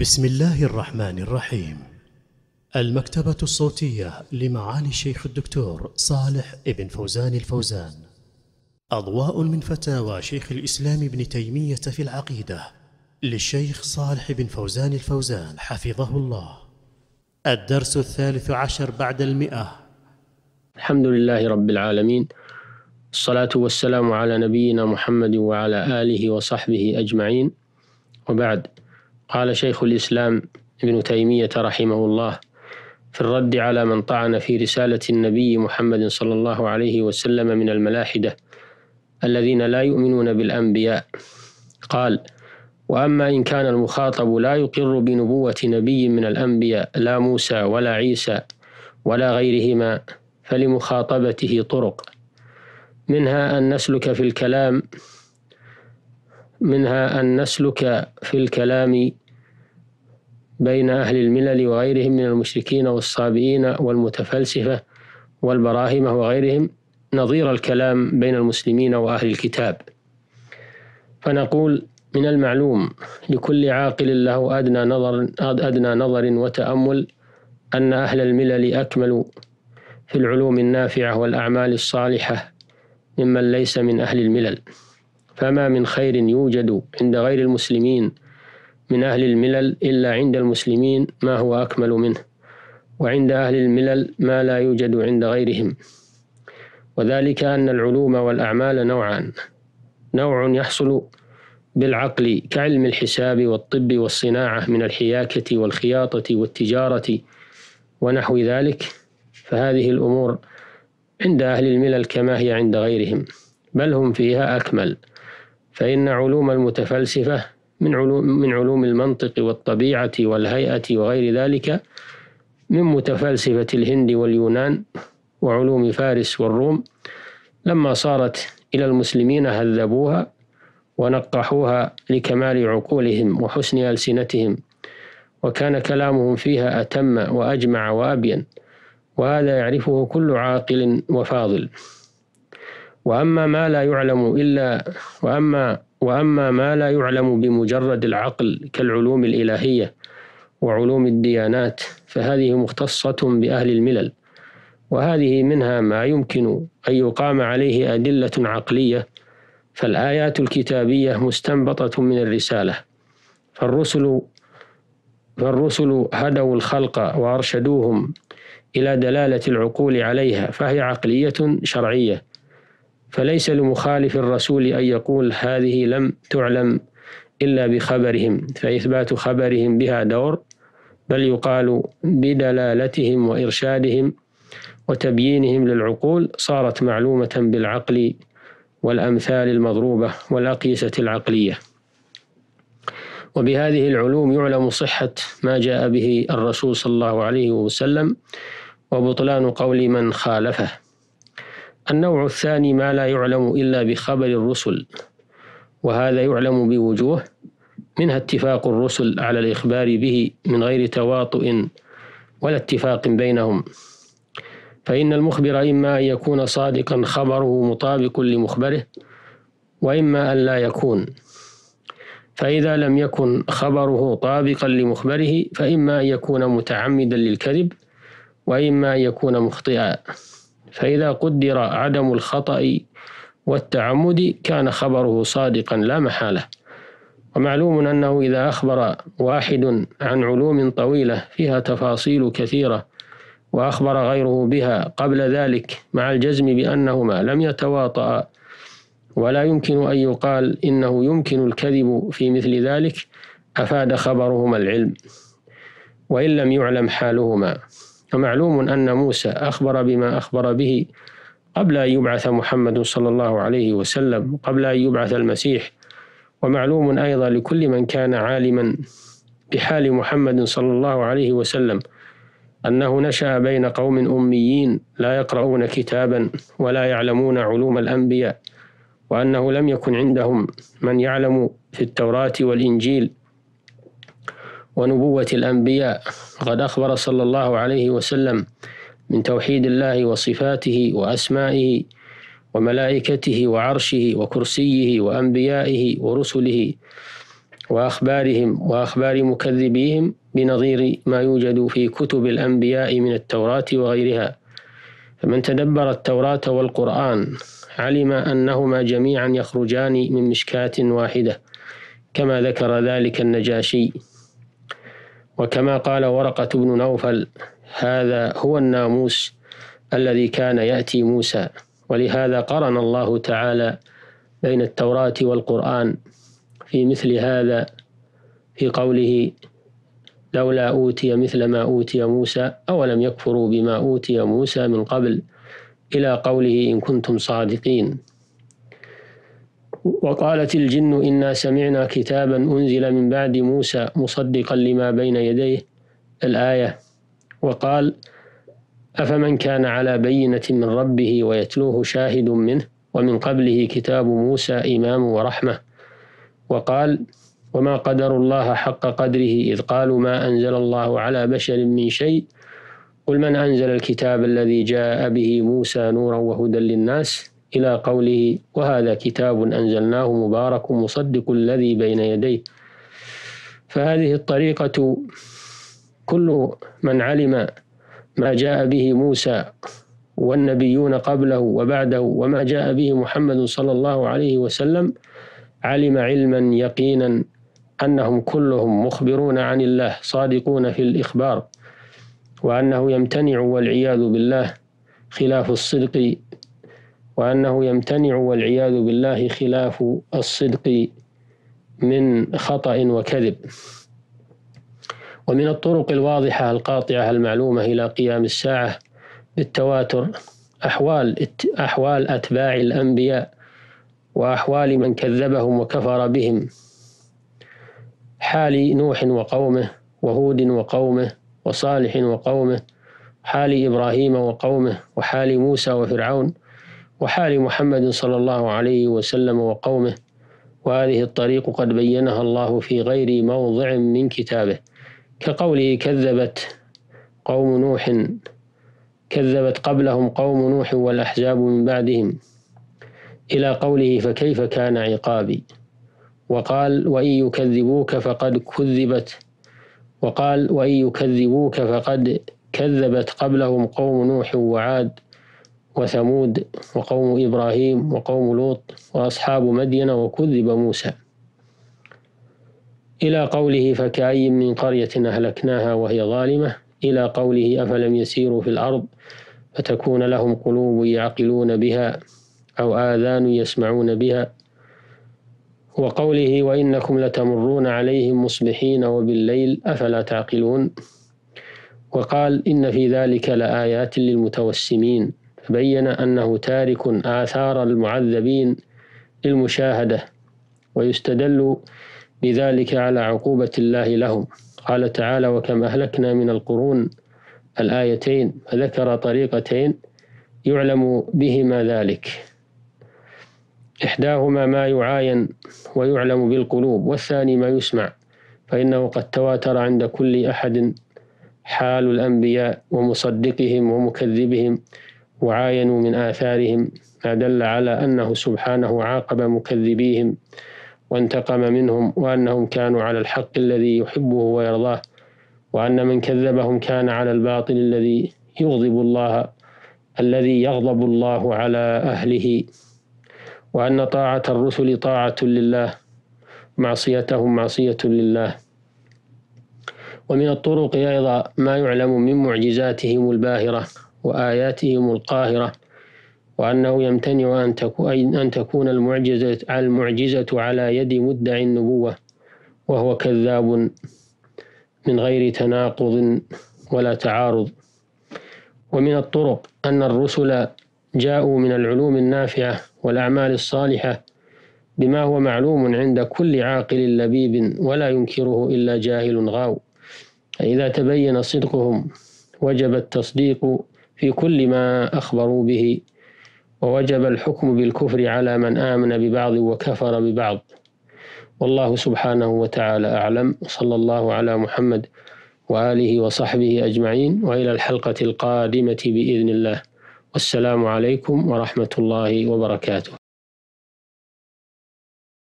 بسم الله الرحمن الرحيم. المكتبة الصوتية لمعالي الشيخ الدكتور صالح ابن فوزان الفوزان. أضواء من فتاوى شيخ الإسلام ابن تيمية في العقيدة للشيخ صالح بن فوزان الفوزان حفظه الله. الدرس الثالث عشر بعد المئة. الحمد لله رب العالمين. الصلاة والسلام على نبينا محمد وعلى آله وصحبه أجمعين. وبعد. قال شيخ الإسلام ابن تيمية رحمه الله في الرد على من طعن في رسالة النبي محمد صلى الله عليه وسلم من الملاحدة الذين لا يؤمنون بالأنبياء. قال وأما إن كان المخاطب لا يقر بنبوة نبي من الأنبياء لا موسى ولا عيسى ولا غيرهما فلمخاطبته طرق. منها أن نسلك في الكلام منها أن نسلك في الكلام بين أهل الملل وغيرهم من المشركين والصابئين والمتفلسفة والبراهمة وغيرهم نظير الكلام بين المسلمين وأهل الكتاب. فنقول من المعلوم لكل عاقل له أدنى نظر أدنى نظر وتأمل أن أهل الملل أكمل في العلوم النافعة والأعمال الصالحة ممن ليس من أهل الملل. فما من خير يوجد عند غير المسلمين من أهل الملل إلا عند المسلمين ما هو أكمل منه وعند أهل الملل ما لا يوجد عند غيرهم. وذلك أن العلوم والأعمال نوعان. نوع يحصل بالعقل كعلم الحساب والطب والصناعة من الحياكة والخياطة والتجارة ونحو ذلك. فهذه الأمور عند أهل الملل كما هي عند غيرهم بل هم فيها أكمل. فإن علوم المتفلسفة من علوم من علوم المنطق والطبيعة والهيئة وغير ذلك من متفلسفة الهند واليونان وعلوم فارس والروم لما صارت إلى المسلمين هذبوها ونقحوها لكمال عقولهم وحسن ألسنتهم وكان كلامهم فيها أتم وأجمع وأبين وهذا يعرفه كل عاقل وفاضل. وأما ما لا يعلم إلا وأما وأما ما لا يعلم بمجرد العقل كالعلوم الإلهية وعلوم الديانات فهذه مختصة بأهل الملل. وهذه منها ما يمكن أن يقام عليه أدلة عقلية فالآيات الكتابية مستنبطة من الرسالة. فالرسل فالرسل هدوا الخلق وأرشدوهم إلى دلالة العقول عليها فهي عقلية شرعية. فليس لمخالف الرسول أن يقول هذه لم تعلم إلا بخبرهم فإثبات خبرهم بها دور بل يقال بدلالتهم وإرشادهم وتبيينهم للعقول صارت معلومة بالعقل والأمثال المضروبة والأقيسة العقلية. وبهذه العلوم يعلم صحة ما جاء به الرسول صلى الله عليه وسلم وبطلان قول من خالفه. النوع الثاني ما لا يعلم إلا بخبر الرسل وهذا يعلم بوجوه منها اتفاق الرسل على الإخبار به من غير تواطؤ ولا اتفاق بينهم. فإن المخبر إما أن يكون صادقا خبره مطابق لمخبره وإما أن لا يكون. فإذا لم يكن خبره طابقا لمخبره فإما أن يكون متعمدا للكذب وإما أن يكون مخطئا. فإذا قدر عدم الخطأ والتعمد كان خبره صادقا لا محالة. ومعلوم أنه إذا أخبر واحد عن علوم طويلة فيها تفاصيل كثيرة وأخبر غيره بها قبل ذلك مع الجزم بأنهما لم يتواطأ ولا يمكن أن يقال إنه يمكن الكذب في مثل ذلك أفاد خبرهما العلم وإن لم يعلم حالهما. ومعلوم أن موسى أخبر بما أخبر به قبل أن يبعث محمد صلى الله عليه وسلم قبل أن يبعث المسيح. ومعلوم أيضا لكل من كان عالما بحال محمد صلى الله عليه وسلم أنه نشأ بين قوم أميين لا يقرؤون كتابا ولا يعلمون علوم الأنبياء وأنه لم يكن عندهم من يعلم في التوراة والإنجيل. ونبوة الأنبياء. وقد أخبر صلى الله عليه وسلم من توحيد الله وصفاته وأسمائه وملائكته وعرشه وكرسيه وأنبيائه ورسله وأخبارهم وأخبار مكذبيهم بنظير ما يوجد في كتب الأنبياء من التوراة وغيرها. فمن تدبر التوراة والقرآن علم أنهما جميعا يخرجان من مشكاة واحدة كما ذكر ذلك النجاشي. وكما قال ورقة بن نوفل هذا هو الناموس الذي كان يأتي موسى. ولهذا قرن الله تعالى بين التوراة والقرآن في مثل هذا في قوله لولا أوتي مثل ما أوتي موسى أولم يكفروا بما أوتي موسى من قبل؟ إلى قوله إن كنتم صادقين. وقالت الجن إنا سمعنا كتابا أنزل من بعد موسى مصدقا لما بين يديه الآية. وقال أفمن كان على بينة من ربه ويتلوه شاهد منه ومن قبله كتاب موسى إمام ورحمة. وقال وما قدروا الله حق قدره إذ قالوا ما أنزل الله على بشر من شيء. قل من أنزل الكتاب الذي جاء به موسى نورا وهدى للناس؟ إلى قوله وهذا كتاب أنزلناه مبارك مصدق الذي بين يديه. فهذه الطريقة كل من علم ما جاء به موسى والنبيون قبله وبعده وما جاء به محمد صلى الله عليه وسلم علم علما يقينا أنهم كلهم مخبرون عن الله صادقون في الإخبار وأنه يمتنع والعياذ بالله خلاف الصدق وأنه يمتنع والعياذ بالله خلاف الصدق من خطأ وكذب. ومن الطرق الواضحة القاطعة المعلومة إلى قيام الساعة بالتواتر أحوال أحوال أتباع الأنبياء وأحوال من كذبهم وكفر بهم. حال نوح وقومه وهود وقومه وصالح وقومه حال إبراهيم وقومه وحال موسى وفرعون. وحال محمد صلى الله عليه وسلم وقومه. وهذه الطريق قد بينها الله في غير موضع من كتابه. كقوله كذبت قوم نوح كذبت قبلهم قوم نوح والأحزاب من بعدهم. إلى قوله فكيف كان عقابي؟ وقال وإن يكذبوك فقد كذبت. وقال وإن يكذبوك فقد كذبت قبلهم قوم نوح وعاد. وثمود وقوم إبراهيم وقوم لوط وأصحاب مدين وكذب موسى. إلى قوله فكأي من قرية أهلكناها وهي ظالمة إلى قوله أفلم يسيروا في الأرض فتكون لهم قلوب يعقلون بها أو آذان يسمعون بها. وقوله وإنكم لتمرون عليهم مصبحين وبالليل أفلا تعقلون. وقال إن في ذلك لآيات للمتوسمين. فبين أنه تارك آثار المعذبين للمشاهدة ويستدل بذلك على عقوبة الله لهم. قال تعالى وكم أهلكنا من القرون الآيتين فذكر طريقتين يعلم بهما ذلك. إحداهما ما يعاين ويعلم بالقلوب والثاني ما يسمع فإنه قد تواتر عند كل أحد حال الأنبياء ومصدقهم ومكذبهم وعاينوا من آثارهم ما دل على أنه سبحانه عاقب مكذبيهم وانتقم منهم وأنهم كانوا على الحق الذي يحبه ويرضاه وأن من كذبهم كان على الباطل الذي يغضب الله الذي يغضب الله على أهله وأن طاعة الرسل طاعة لله معصيتهم معصية لله. ومن الطرق أيضا ما يعلم من معجزاتهم الباهرة وآياتهم القاهرة وأنه يمتنع أن تكون المعجزة المعجزة على يد مدعي النبوة وهو كذاب من غير تناقض ولا تعارض. ومن الطرق أن الرسل جاءوا من العلوم النافعة والأعمال الصالحة بما هو معلوم عند كل عاقل لبيب ولا ينكره إلا جاهل غاو. فإذا تبين صدقهم وجب التصديق في كل ما أخبروا به ووجب الحكم بالكفر على من آمن ببعض وكفر ببعض. والله سبحانه وتعالى أعلم. صلى الله على محمد وآله وصحبه أجمعين وإلى الحلقة القادمة بإذن الله. والسلام عليكم ورحمة الله وبركاته.